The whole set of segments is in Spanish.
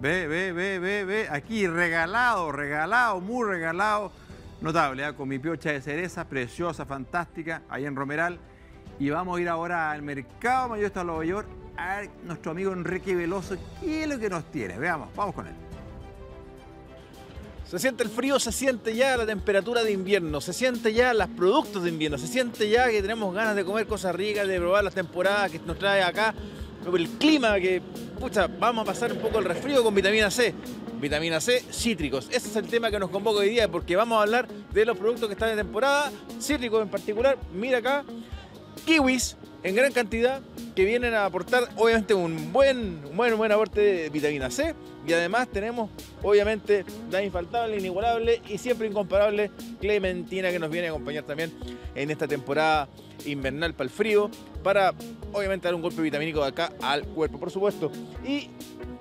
Ve, ve, ve, ve, ve. Aquí regalado, regalado, muy regalado. Notable, ¿eh? con mi piocha de cereza, preciosa, fantástica, ahí en Romeral. Y vamos a ir ahora al mercado mayorista de Nueva York a ver nuestro amigo Enrique Veloso, qué es lo que nos tiene. Veamos, vamos con él. Se siente el frío, se siente ya la temperatura de invierno, se siente ya los productos de invierno, se siente ya que tenemos ganas de comer cosas ricas, de probar las temporadas que nos trae acá, el clima que, pucha, vamos a pasar un poco el resfrío con vitamina C. Vitamina C, cítricos. Ese es el tema que nos convoca hoy día porque vamos a hablar de los productos que están de temporada, cítricos en particular. Mira acá, kiwis en gran cantidad que vienen a aportar obviamente un buen, buen, buen aporte de vitamina C y además tenemos obviamente la infaltable, inigualable y siempre incomparable Clementina que nos viene a acompañar también en esta temporada invernal para el frío para obviamente dar un golpe vitamínico de acá al cuerpo por supuesto y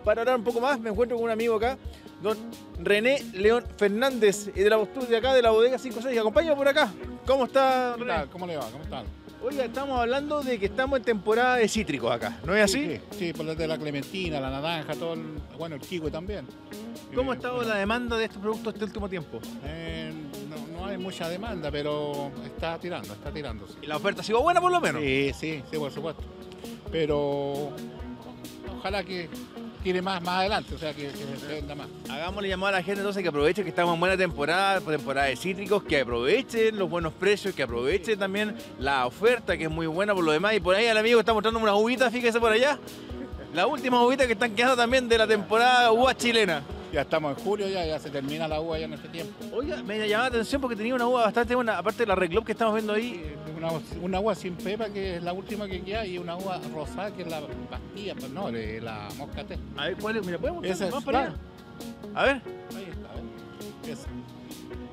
para hablar un poco más me encuentro con un amigo acá don René León Fernández de la postura de acá de la bodega 56 acompáñame por acá ¿cómo está René? ¿Cómo le va? ¿Cómo están? Oiga, estamos hablando de que estamos en temporada de cítricos acá, ¿no es así? Sí, sí, por lo de la clementina, la naranja, todo el, bueno, el kiwi también. ¿Cómo ha Eh, estado la demanda de estos productos este último tiempo? eh, no, no hay mucha demanda, pero está tirando, está tirando. Sí, ¿Y la oferta ha sido buena por lo menos? sí, sí, sí, por supuesto. Pero ojalá que tire más adelante, o sea, que, que se venda más. Hagámosle llamado a la gente entonces que aproveche que estamos en buena temporada, temporada de cítricos, que aprovechen los buenos precios, que aprovechen también la oferta que es muy buena por lo demás. Y por ahí el amigo está mostrando unas uvitas, fíjese por allá. Las últimas uvitas que están quedando también de la temporada uva chilena. Ya estamos en julio, ya, ya se termina la uva ya en este tiempo. Oiga, me llamaba la atención porque tenía una uva bastante buena, aparte de la Reclop que estamos viendo ahí. Una, una uva sin pepa, que es la última que queda, y una uva rosada, que es la pastilla, pues no, de la moscatel. A ver, ¿cuál es? Mira, ¿podemos Esa es, para allá. A ver. Ahí está, a ver. Esa.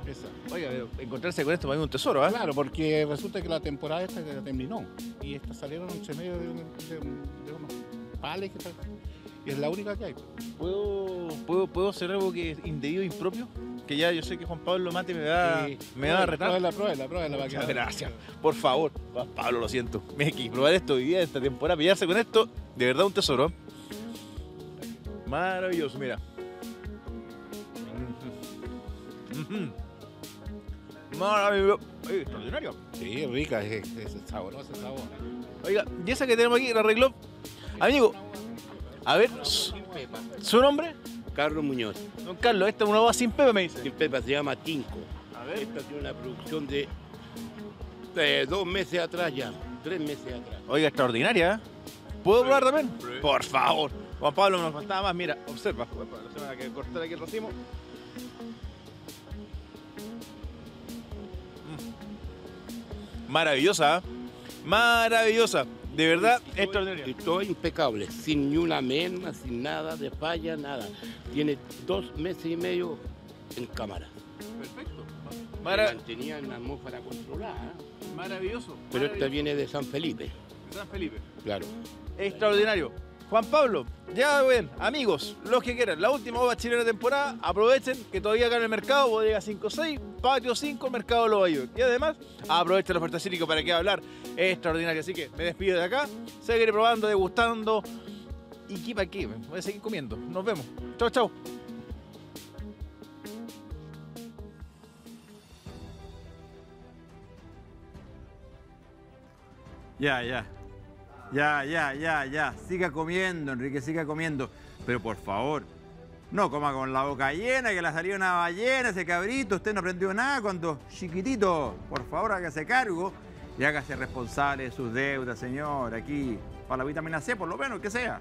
Esa. Oiga, pero encontrarse con esto para mí es un tesoro, ¿eh? Claro, porque resulta que la temporada esta ya terminó y estas salieron entre medio de, un- de un- de unos pales que tal, y es la única que hay. ¿Puedo, puedo, ¿Puedo hacer algo que es indebido, impropio? Que ya yo sé que Juan Pablo Mate me va, Sí. me va a retar. Pruébela, pruébela, pruébela. para que Muchas gracias. Por favor, Pablo, lo siento. Me hay que probar esto hoy día, esta temporada, pillarse con esto, de verdad un tesoro. Maravilloso, mira. Maravilloso. Ay, Extraordinario. Sí, rica, es, es sabrosa el sabor. Oiga, y esa que tenemos aquí, la arregló. Amigo, a ver, su, ¿su nombre? Carlos Muñoz. Don Carlos, esta es una uva sin pepe, me dice. Sin pepa se llama Tinco. A ver. Esta tiene una producción de, de dos meses atrás ya, tres meses atrás. Oiga, extraordinaria, ¿eh? ¿Puedo probar también? Por favor. Juan Pablo, nos faltaba más. Mira, observa. A que cortar aquí el racimo. Mm. Maravillosa, ¿eh? Maravillosa. De verdad, Estoy- extraordinaria. Estoy impecable, sin ni una merma, sin nada de falla, nada. Tiene dos meses y medio en cámara. Perfecto. Mara- mantenía en atmósfera controlada. maravilloso. Pero esta viene de San Felipe, De San Felipe. claro. Extraordinario. Juan Pablo, ya ven, amigos, los que quieran, la última uva chilena de temporada, aprovechen que todavía acá en el mercado, bodega 56, patio 5, mercado Lobo York. Y además, aprovechen la oferta cítrico para que hablar. Extraordinario. Así que me despido de acá, seguiré probando, degustando. Y para qué, voy a seguir comiendo. Nos vemos. Chau, chau. Ya, ya. Ya, ya, ya, ya. Siga comiendo, Enrique, siga comiendo. Pero por favor, no coma con la boca llena, que le salió una ballena ese cabrito. Usted no aprendió nada cuando chiquitito. Por favor, hágase cargo y hágase responsable de sus deudas, señor. Aquí, para la vitamina C, por lo menos, que sea.